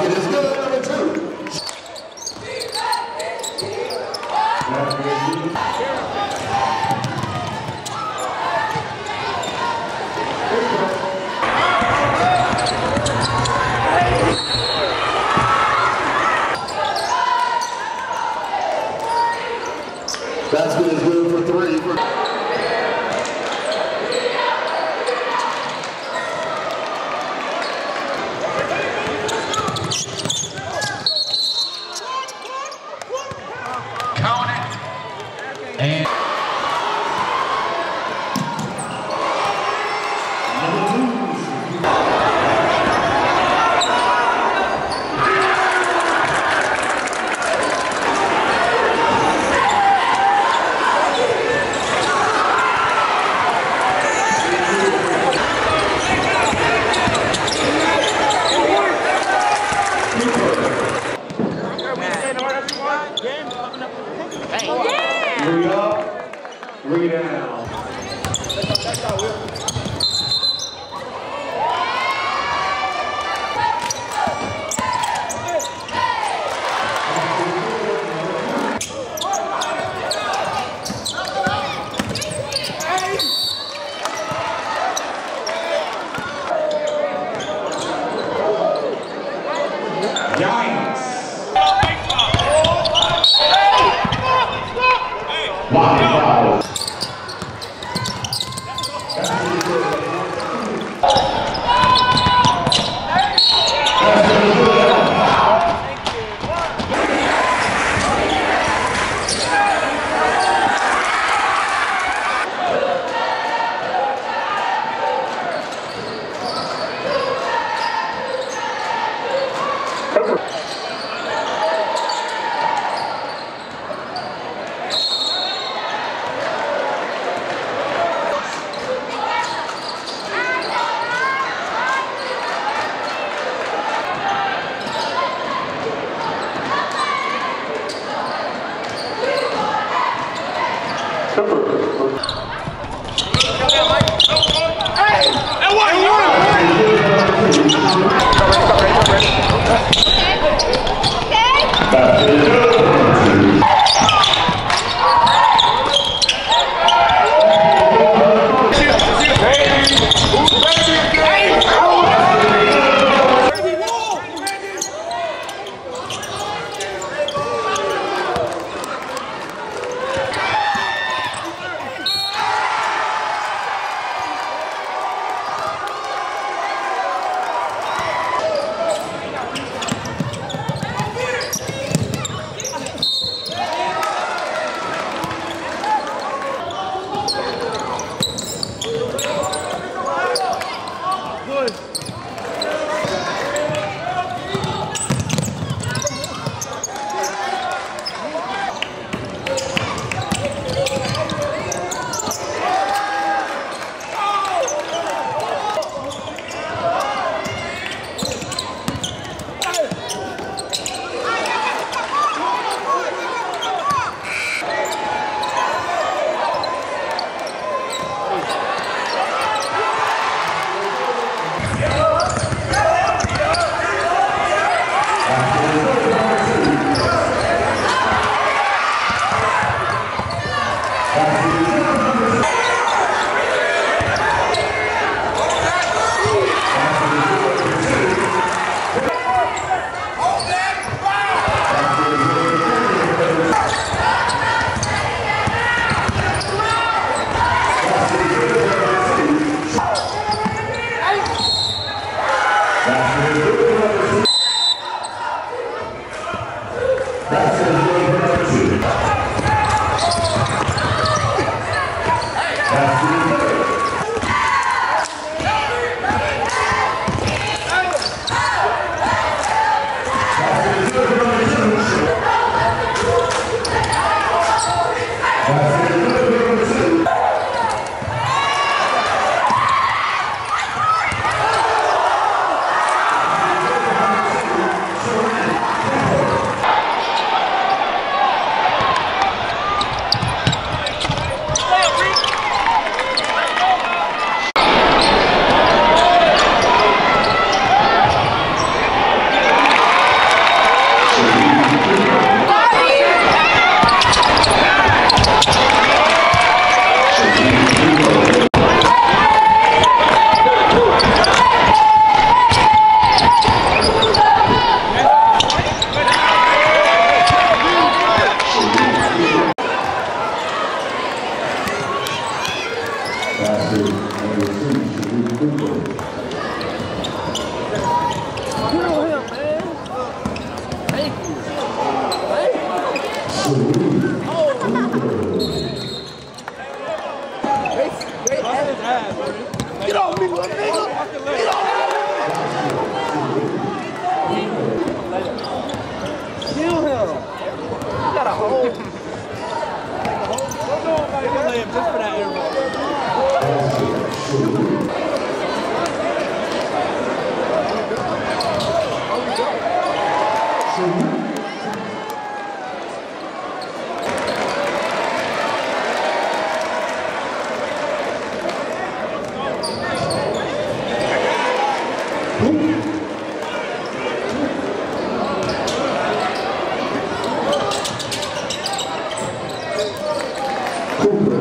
Basket is good, number two. Basket is good for three. Cooper. Kill him, man. Thank you. Get off me, nigga! Cooper.